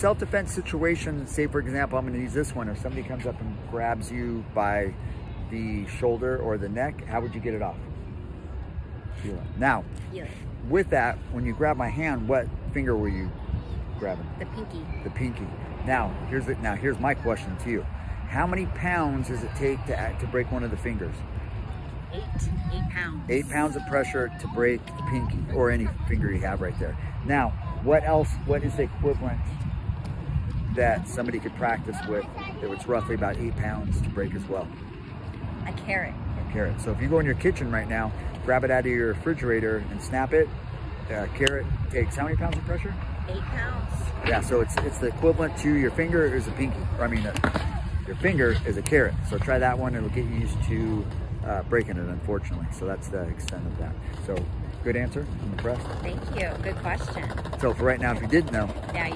Self-defense situation, say for example, I'm gonna use this one. If somebody comes up and grabs you by the shoulder or the neck, how would you get it off? Feel it. Now, Feel it. with that, when you grab my hand, what finger were you grabbing? The pinky. The pinky. Now, here's it. Now, here's my question to you: How many pounds does it take to act, to break one of the fingers? Eight. Eight pounds. Eight pounds of pressure to break the pinky or any finger you have right there. Now, what else? What is the equivalent that somebody could practice with that was roughly about eight pounds to break as well? A carrot. A carrot. So if you go in your kitchen right now, grab it out of your refrigerator and snap it. Uh, carrot takes how many pounds of pressure? Eight pounds. Yeah, so it's it's the equivalent to your finger is a pinky. Or I mean, uh, your finger is a carrot. So try that one. It'll get you used to uh, breaking it, unfortunately. So that's the extent of that. So good answer. I'm impressed. Thank you. Good question. So for right now, if you didn't know, Now know.